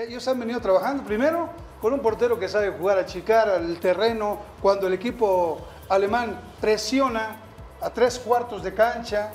Ellos han venido trabajando primero con un portero que sabe jugar, achicar al terreno, cuando el equipo alemán presiona a tres cuartos de cancha,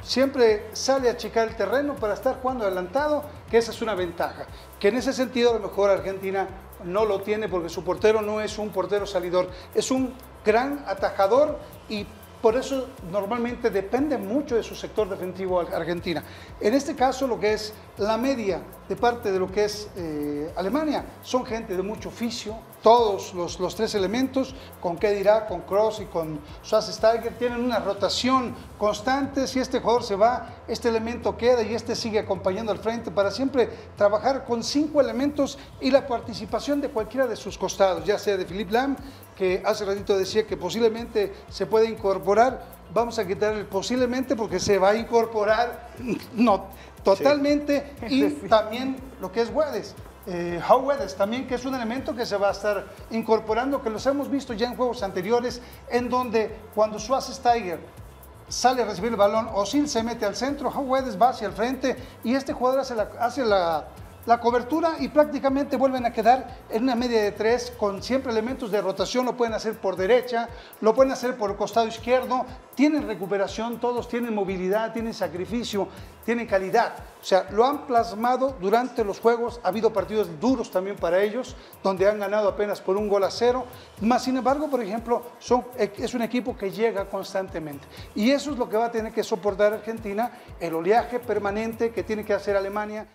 siempre sale a achicar el terreno para estar jugando adelantado, que esa es una ventaja. Que en ese sentido a lo mejor Argentina no lo tiene porque su portero no es un portero salidor, es un gran atajador y por eso normalmente depende mucho de su sector defensivo Argentina. En este caso lo que es la media de parte de lo que es eh, Alemania son gente de mucho oficio, todos los, los tres elementos, con qué dirá, con Cross y con Schwarzenegger, tienen una rotación constante, si este jugador se va, este elemento queda y este sigue acompañando al frente para siempre trabajar con cinco elementos y la participación de cualquiera de sus costados, ya sea de Philippe Lam, que hace ratito decía que posiblemente se puede incorporar, vamos a quitar el posiblemente porque se va a incorporar no, totalmente y también lo que es Guedes. Eh, Wedes también, que es un elemento que se va a estar incorporando, que los hemos visto ya en juegos anteriores, en donde cuando Schwarzenegger sale a recibir el balón, o Osil se mete al centro, Wedes va hacia el frente y este jugador hace la, hace la la cobertura y prácticamente vuelven a quedar en una media de tres con siempre elementos de rotación, lo pueden hacer por derecha, lo pueden hacer por el costado izquierdo, tienen recuperación, todos tienen movilidad, tienen sacrificio, tienen calidad. O sea, lo han plasmado durante los juegos, ha habido partidos duros también para ellos, donde han ganado apenas por un gol a cero, más sin embargo, por ejemplo, son, es un equipo que llega constantemente. Y eso es lo que va a tener que soportar Argentina, el oleaje permanente que tiene que hacer Alemania.